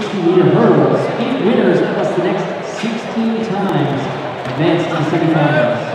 60 meter hurdles. Eight winners plus the next 16 times advance to semifinals.